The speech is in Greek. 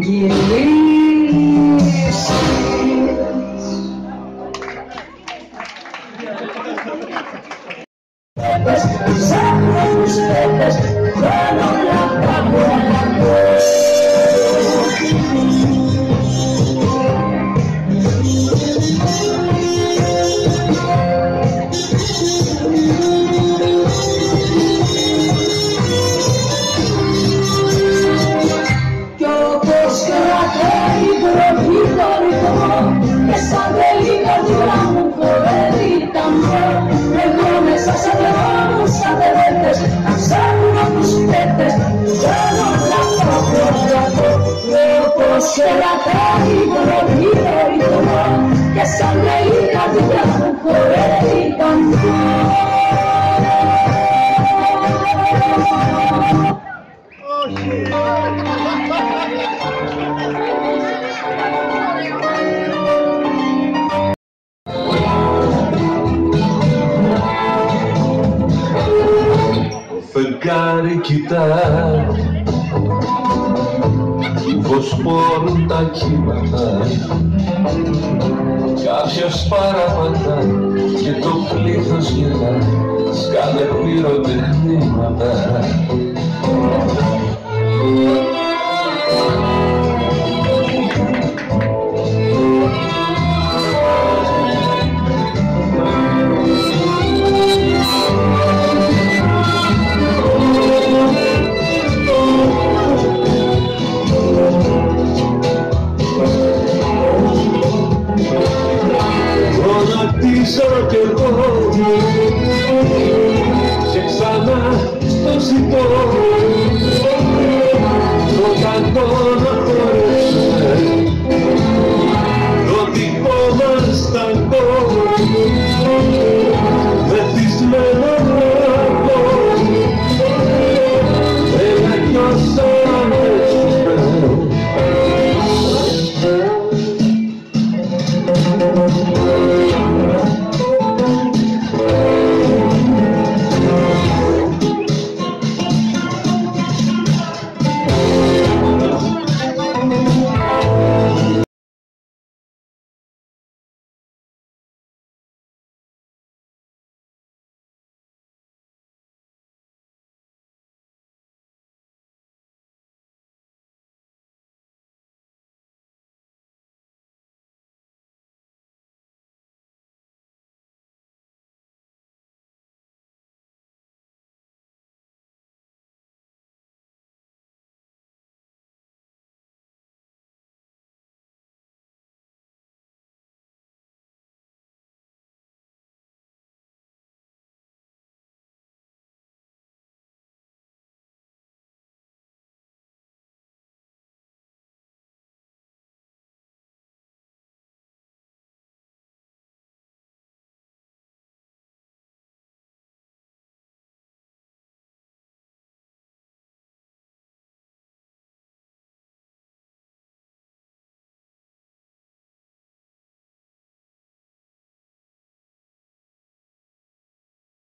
πριν γυρίσεις Ψάχνω τους πέτες, θέλω όλα τα όπως κρατάει βροχή το ρυθμό και σαν τρελή καρδιά μου χορεύει ταμπό Φεγγάρι κοιτάς Βοσπόρουν τα κύματα. Κάποιος παραπατά και το πλήθος γελά. Σκάνε πυροτεχνήματα τι ζω κι εγώ. Και ξανά το ζητώ. Όταν τον απορρέψουμε το δικό μας ταγκό μεθυσμένο λαό έλα κι όσα αμέσως